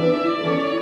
Música